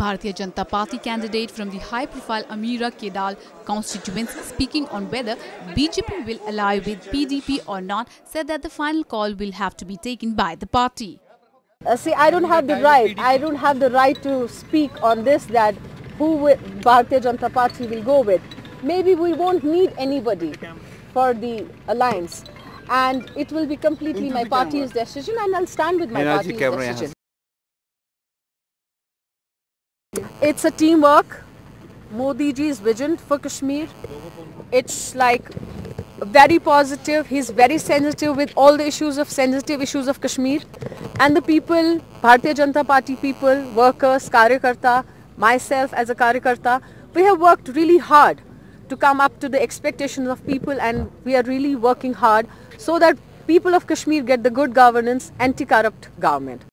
Bharatiya Janata Party candidate from the high-profile Amira Kedal constituency speaking on whether BJP will ally with PDP or not said that the final call will have to be taken by the party. Uh, see, I don't have the right. I don't have the right to speak on this that who will, Bharatiya Janata Party will go with. Maybe we won't need anybody for the alliance. And it will be completely my party's decision and I'll stand with my party's decision. It's a teamwork. Modi ji's vision for Kashmir. It's like very positive. He's very sensitive with all the issues of sensitive issues of Kashmir. And the people, Bharatiya Janata Party people, workers, Karyakarta, myself as a Karyakarta, we have worked really hard to come up to the expectations of people and we are really working hard so that people of Kashmir get the good governance, anti-corrupt government.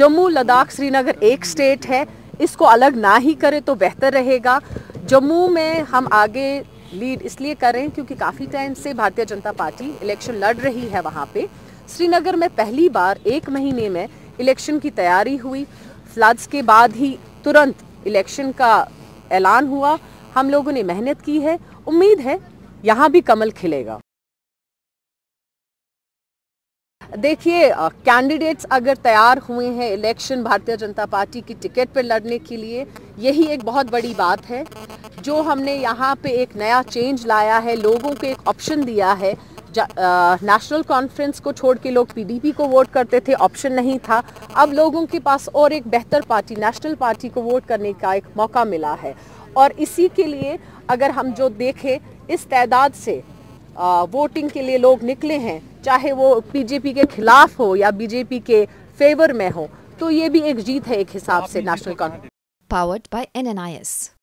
Jammu, Ladakh, Srinagar एक state है। इसको अलग ना ही करें तो बेहतर रहेगा। जम्मू में हम आगे लीड इसलिए कर रहे हैं क्योंकि काफ़ी टाइम से भारतीय जनता पार्टी इलेक्शन लड़ रही है वहाँ पे। श्रीनगर में पहली बार एक महीने में इलेक्शन की तैयारी हुई। फ्लड्स के बाद ही तुरंत इलेक्शन का ऐलान हुआ। हम लोगों ने मेहनत की है। उम्मीद है यहाँ भी कमल खिलेगा। देखिए कैंडिडेट्स अगर तैयार हुए हैं इलेक्शन भारतीय जनता पार्टी की टिकट पर लड़ने के लिए, यही एक बहुत बड़ी बात है। जो हमने यहाँ पे एक नया चेंज लाया है, लोगों को एक ऑप्शन दिया है नेशनल कॉन्फ्रेंस को छोड़ के लोग पीडीपी को वोट करते थे ऑप्शन नहीं था। अब लोगों के पास और एक बेहतर पार्टी नेशनल पार्टी को वोट करने का एक मौका मिला है। और इसी के लिए अगर हम जो देखें, इस तादाद से वोटिंग के लिए लोग निकले हैं चाहे वो बीजेपी के खिलाफ हो या बीजेपी के फेवर में हो तो ये भी एक जीत है एक हिसाब से national conference powered by NNIS.